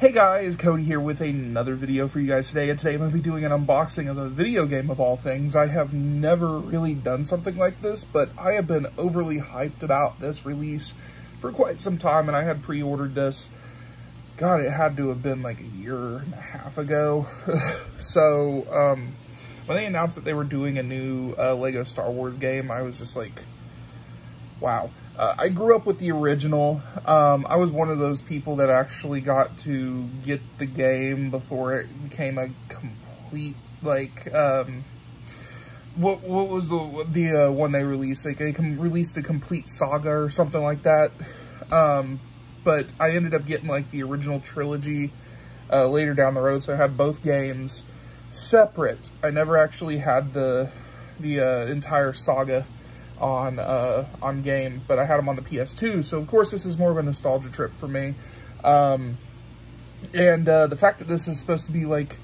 Hey guys, Cody here with another video for you guys today, and today I'm going to be doing an unboxing of a video game of all things. I have never really done something like this, but I have been overly hyped about this release for quite some time, and I had pre-ordered this. God, it had to have been like a year and a half ago. so, um, when they announced that they were doing a new uh, LEGO Star Wars game, I was just like, wow. Uh, I grew up with the original. Um, I was one of those people that actually got to get the game before it became a complete, like, um, what what was the the uh, one they released? Like, they released a complete saga or something like that. Um, but I ended up getting, like, the original trilogy uh, later down the road, so I had both games separate. I never actually had the, the uh, entire saga on uh, on game, but I had them on the PS2. So of course this is more of a nostalgia trip for me. Um, and uh, the fact that this is supposed to be like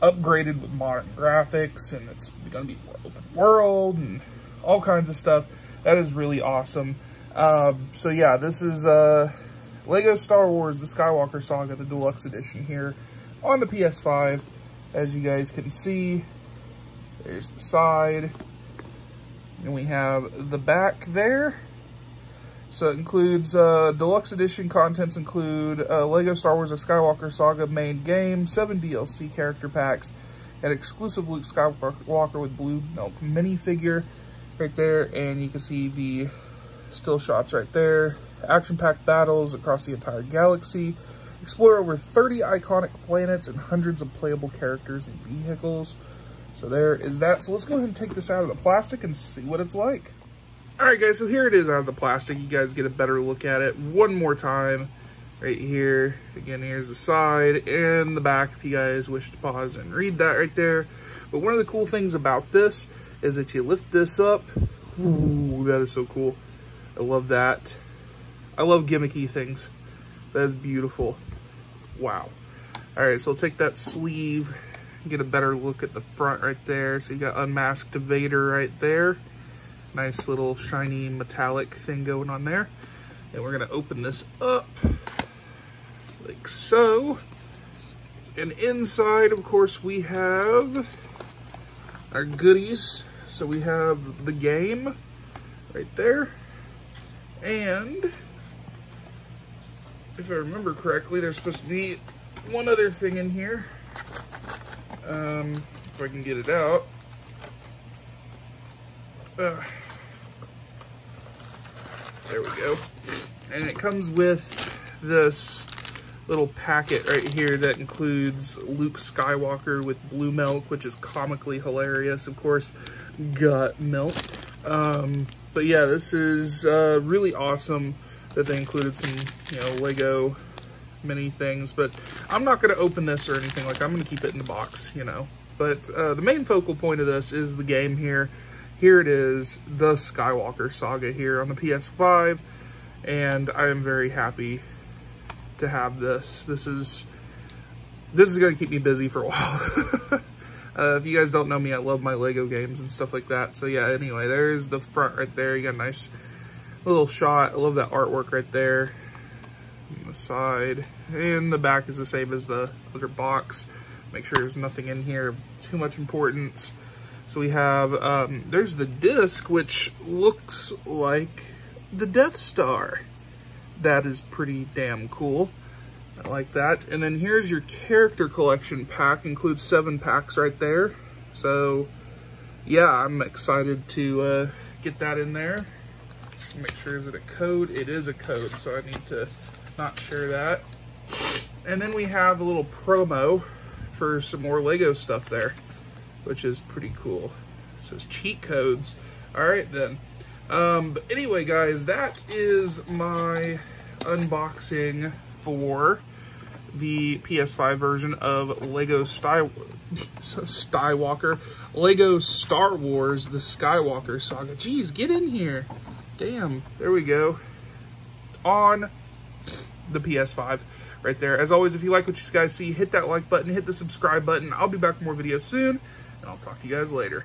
upgraded with modern graphics and it's going to be more open world and all kinds of stuff, that is really awesome. Um, so yeah, this is uh, Lego Star Wars: The Skywalker Saga, the deluxe edition here on the PS5. As you guys can see, there's the side. And we have the back there. So it includes uh, deluxe edition contents include uh, Lego Star Wars: A Skywalker Saga main game, seven DLC character packs, an exclusive Luke Skywalker with blue milk minifigure right there, and you can see the still shots right there. Action-packed battles across the entire galaxy. Explore over 30 iconic planets and hundreds of playable characters and vehicles. So there is that. So let's go ahead and take this out of the plastic and see what it's like. All right, guys, so here it is out of the plastic. You guys get a better look at it one more time right here. Again, here's the side and the back if you guys wish to pause and read that right there. But one of the cool things about this is that you lift this up. Ooh, that is so cool. I love that. I love gimmicky things. That is beautiful. Wow. All right, so I'll take that sleeve Get a better look at the front right there. So you got unmasked Vader right there. Nice little shiny metallic thing going on there. And we're gonna open this up like so. And inside, of course, we have our goodies. So we have the game right there. And if I remember correctly, there's supposed to be one other thing in here. Um, if I can get it out. Uh, there we go. And it comes with this little packet right here that includes Luke Skywalker with blue milk, which is comically hilarious. Of course, gut milk. Um, but yeah, this is uh, really awesome that they included some, you know, Lego many things, but I'm not going to open this or anything. Like, I'm going to keep it in the box, you know. But uh, the main focal point of this is the game here. Here it is, the Skywalker Saga here on the PS5, and I am very happy to have this. This is this is going to keep me busy for a while. uh, if you guys don't know me, I love my Lego games and stuff like that. So yeah, anyway, there's the front right there. You got a nice little shot. I love that artwork right there the side. And the back is the same as the other box. Make sure there's nothing in here of too much importance. So we have, um, there's the disc, which looks like the Death Star. That is pretty damn cool. I like that. And then here's your character collection pack. Includes seven packs right there. So, yeah, I'm excited to uh, get that in there. Make sure, is it a code? It is a code, so I need to not share that. And then we have a little promo for some more Lego stuff there, which is pretty cool. It says cheat codes. All right, then. Um, but anyway, guys, that is my unboxing for the PS5 version of Lego Sky, Skywalker, Lego Star Wars, the Skywalker Saga. Jeez, get in here. Damn, there we go. On the PS5 right there. As always, if you like what you guys see, hit that like button, hit the subscribe button. I'll be back with more videos soon, and I'll talk to you guys later.